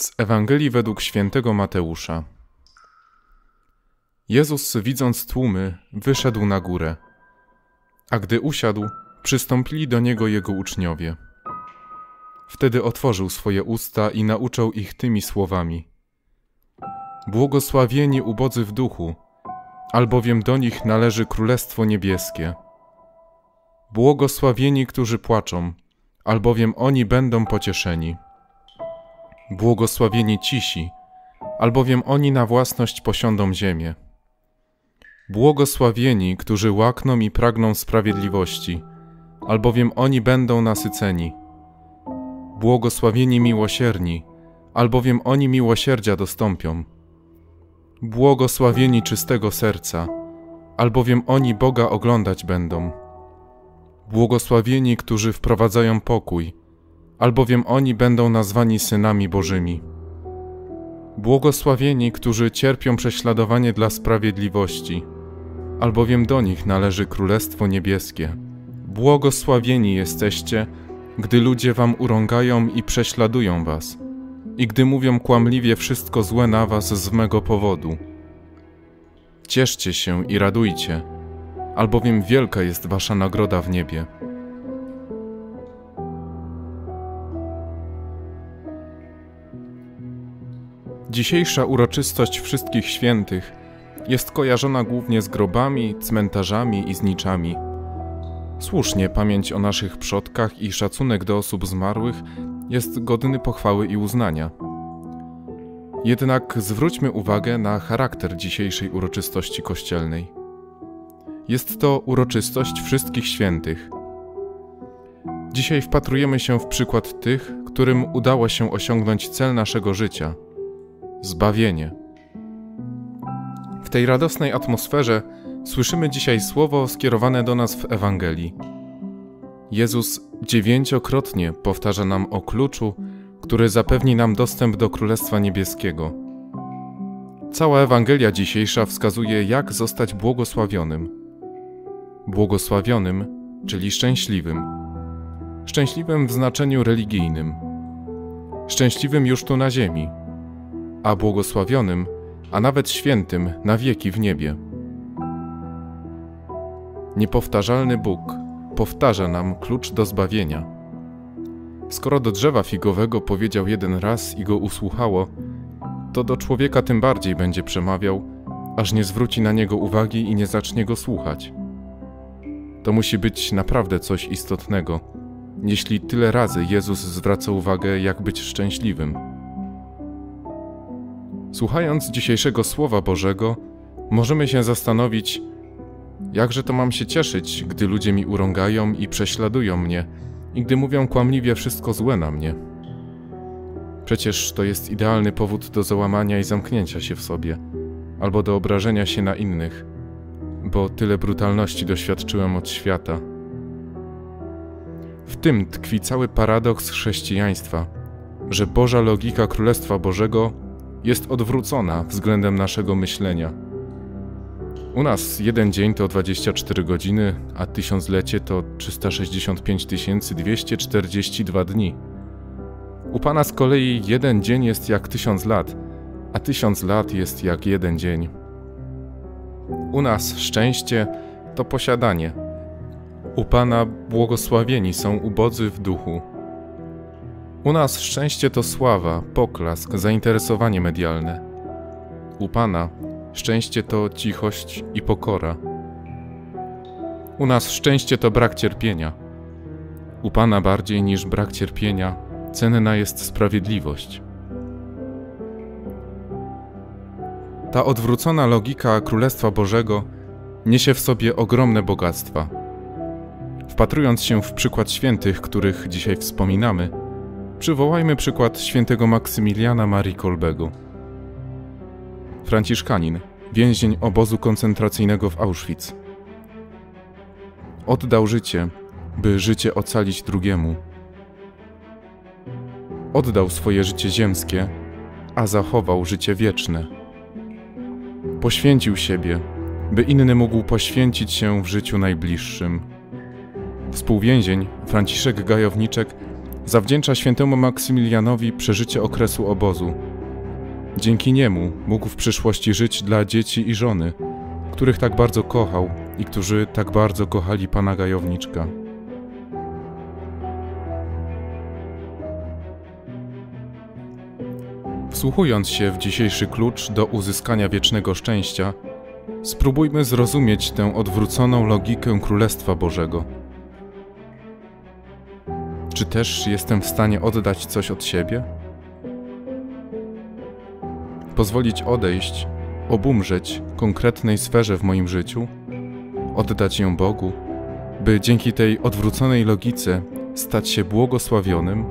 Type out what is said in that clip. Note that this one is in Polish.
Z Ewangelii według świętego Mateusza. Jezus, widząc tłumy, wyszedł na górę. A gdy usiadł, przystąpili do niego jego uczniowie. Wtedy otworzył swoje usta i nauczał ich tymi słowami: Błogosławieni ubodzy w duchu, albowiem do nich należy Królestwo Niebieskie. Błogosławieni, którzy płaczą, albowiem oni będą pocieszeni. Błogosławieni cisi, albowiem oni na własność posiądą ziemię. Błogosławieni, którzy łakną i pragną sprawiedliwości, albowiem oni będą nasyceni. Błogosławieni miłosierni, albowiem oni miłosierdzia dostąpią. Błogosławieni czystego serca, albowiem oni Boga oglądać będą. Błogosławieni, którzy wprowadzają pokój, albowiem oni będą nazwani synami Bożymi. Błogosławieni, którzy cierpią prześladowanie dla sprawiedliwości, albowiem do nich należy Królestwo Niebieskie. Błogosławieni jesteście, gdy ludzie wam urągają i prześladują was, i gdy mówią kłamliwie wszystko złe na was z mego powodu. Cieszcie się i radujcie, albowiem wielka jest wasza nagroda w niebie. Dzisiejsza uroczystość wszystkich świętych jest kojarzona głównie z grobami, cmentarzami i zniczami. Słusznie pamięć o naszych przodkach i szacunek do osób zmarłych jest godny pochwały i uznania. Jednak zwróćmy uwagę na charakter dzisiejszej uroczystości kościelnej. Jest to uroczystość wszystkich świętych. Dzisiaj wpatrujemy się w przykład tych, którym udało się osiągnąć cel naszego życia – zbawienie. W tej radosnej atmosferze słyszymy dzisiaj słowo skierowane do nas w Ewangelii. Jezus dziewięciokrotnie powtarza nam o kluczu, który zapewni nam dostęp do Królestwa Niebieskiego. Cała Ewangelia dzisiejsza wskazuje, jak zostać błogosławionym. Błogosławionym, czyli szczęśliwym. Szczęśliwym w znaczeniu religijnym. Szczęśliwym już tu na ziemi – a błogosławionym, a nawet świętym na wieki w niebie. Niepowtarzalny Bóg powtarza nam klucz do zbawienia. Skoro do drzewa figowego powiedział jeden raz i go usłuchało, to do człowieka tym bardziej będzie przemawiał, aż nie zwróci na niego uwagi i nie zacznie go słuchać. To musi być naprawdę coś istotnego, jeśli tyle razy Jezus zwraca uwagę, jak być szczęśliwym. Słuchając dzisiejszego Słowa Bożego, możemy się zastanowić, jakże to mam się cieszyć, gdy ludzie mi urągają i prześladują mnie, i gdy mówią kłamliwie wszystko złe na mnie. Przecież to jest idealny powód do załamania i zamknięcia się w sobie, albo do obrażenia się na innych, bo tyle brutalności doświadczyłem od świata. W tym tkwi cały paradoks chrześcijaństwa, że Boża logika Królestwa Bożego jest odwrócona względem naszego myślenia. U nas jeden dzień to 24 godziny, a tysiąclecie to 365 242 dni. U Pana z kolei jeden dzień jest jak tysiąc lat, a tysiąc lat jest jak jeden dzień. U nas szczęście to posiadanie. U Pana błogosławieni są ubodzy w duchu. U nas szczęście to sława, poklask, zainteresowanie medialne. U Pana szczęście to cichość i pokora. U nas szczęście to brak cierpienia. U Pana bardziej niż brak cierpienia cenna jest sprawiedliwość. Ta odwrócona logika Królestwa Bożego niesie w sobie ogromne bogactwa. Wpatrując się w przykład świętych, których dzisiaj wspominamy, Przywołajmy przykład świętego Maksymiliana Marii Kolbego. Franciszkanin, więzień obozu koncentracyjnego w Auschwitz. Oddał życie, by życie ocalić drugiemu. Oddał swoje życie ziemskie, a zachował życie wieczne. Poświęcił siebie, by inny mógł poświęcić się w życiu najbliższym. Współwięzień Franciszek Gajowniczek zawdzięcza świętemu Maksymilianowi przeżycie okresu obozu. Dzięki niemu mógł w przyszłości żyć dla dzieci i żony, których tak bardzo kochał i którzy tak bardzo kochali pana Gajowniczka. Wsłuchując się w dzisiejszy klucz do uzyskania wiecznego szczęścia, spróbujmy zrozumieć tę odwróconą logikę Królestwa Bożego. Czy też jestem w stanie oddać coś od siebie? Pozwolić odejść, obumrzeć konkretnej sferze w moim życiu, oddać ją Bogu, by dzięki tej odwróconej logice stać się błogosławionym